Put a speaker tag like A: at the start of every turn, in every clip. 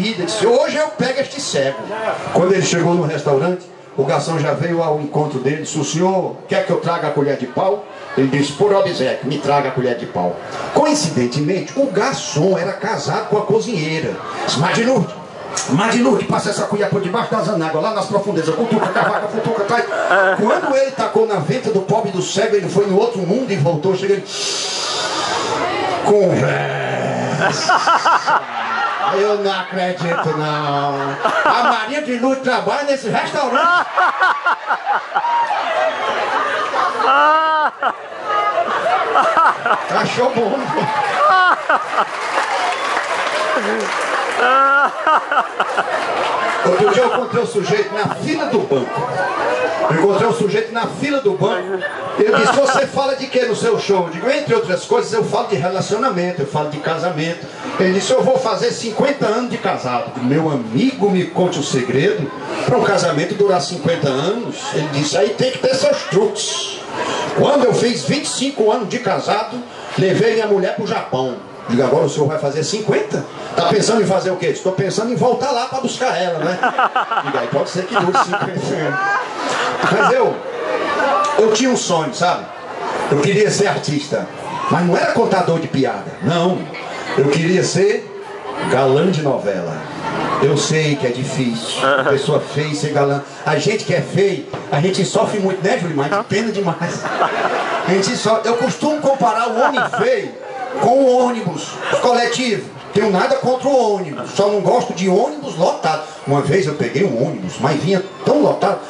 A: vida. Disse, hoje eu pego este cego. Quando ele chegou no restaurante, o garçom já veio ao encontro dele, disse, o senhor quer que eu traga a colher de pau? Ele disse, por obséquio, me traga a colher de pau. Coincidentemente, o garçom era casado com a cozinheira. Disse, Madinurde, Madinurde, passa essa colher por debaixo das anáguas, lá nas profundezas, cutuca, cavaca. Quando ele tacou na venta do pobre do cego, ele foi no outro mundo e voltou, chegando. Conversa. Eu não acredito não. A Maria de Luz trabalha nesse restaurante. Achou bom. Outro dia eu encontrei o sujeito na fila do banco. Eu encontrei o sujeito na fila do banco. Ele disse, você fala de que no seu show? Eu digo, entre outras coisas, eu falo de relacionamento, eu falo de casamento. Ele disse, eu vou fazer 50 anos de casado. Meu amigo, me conte o segredo. Para um casamento durar 50 anos, ele disse, aí tem que ter seus truques. Quando eu fiz 25 anos de casado, levei minha mulher para o Japão. Digo, agora o senhor vai fazer 50? Tá pensando em fazer o quê? Estou pensando em voltar lá para buscar ela, né? Digo, aí pode ser que dure 50 anos. Mas eu, eu tinha um sonho, sabe? Eu queria ser artista. Mas não era contador de piada. Não. Eu queria ser galã de novela. Eu sei que é difícil. A pessoa feia ser galã. A gente que é feio, a gente sofre muito, né, Júlio? Mas pena demais. A gente só. Eu costumo comparar o homem feio com o ônibus coletivo. Tenho nada contra o ônibus, só não gosto de ônibus lotado. Uma vez eu peguei um ônibus, mas vinha tão lotado,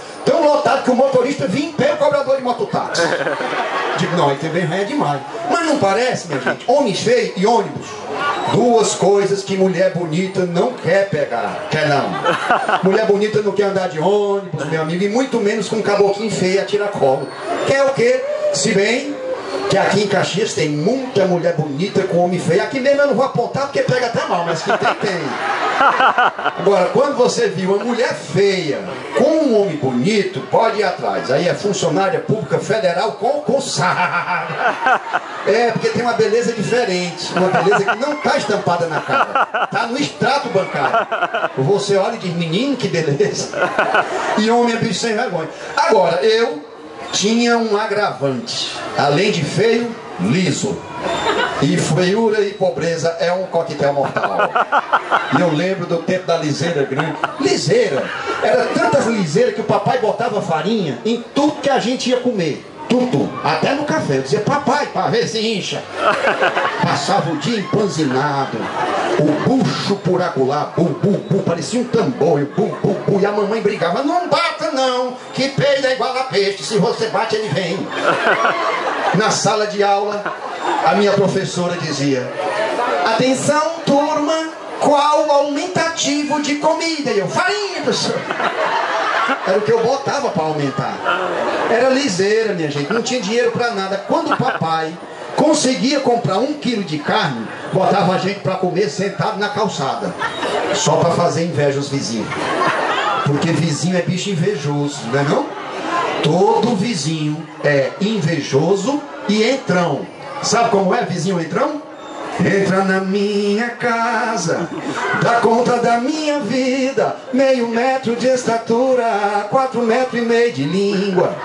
A: lotado que o motorista vinha em pé o cobrador de mototáxi. Digo, não, aí também é demais. Mas não parece, minha gente? Homem feio e ônibus. Duas coisas que mulher bonita não quer pegar. Quer não. Mulher bonita não quer andar de ônibus, meu amigo, e muito menos com um caboclinho feio a tiracolo. Quer o quê? Se bem que aqui em Caxias tem muita mulher bonita com homem feio. Aqui mesmo eu não vou apontar porque pega até mal, mas que tem, tem. Agora, quando você viu uma mulher feia com um homem bonito, pode ir atrás. Aí é funcionária pública federal concursada. É, porque tem uma beleza diferente. Uma beleza que não está estampada na cara. Está no extrato bancário. Você olha e diz, menino, que beleza. E homem é bicho sem vergonha. Agora, eu tinha um agravante. Além de feio, liso. E feiura e pobreza é um coquetel mortal. E eu lembro do tempo da liseira grande. Liseira! Era tanta liseira que o papai botava farinha em tudo que a gente ia comer. Tudo, até no café. Eu dizia, papai, para ver se incha. Passava o dia empanzinado, o bucho por acolá, bum, bum, bum, parecia um tambor, bum, bum, bum, e a mamãe brigava, não bata não, que peido é igual a peixe, se você bate ele vem. Na sala de aula, a minha professora dizia, atenção turma, qual o aumentativo de comida? E eu, farinha, professor. Era o que eu botava para aumentar. Era liseira, minha gente. Não tinha dinheiro para nada. Quando o papai conseguia comprar um quilo de carne, botava a gente para comer sentado na calçada. Só para fazer inveja aos vizinhos. Porque vizinho é bicho invejoso, não é não? Todo vizinho é invejoso e entrão. Sabe como é vizinho entrão? Entra na minha casa, dá conta da minha vida, meio metro de estatura, quatro metros e meio de língua.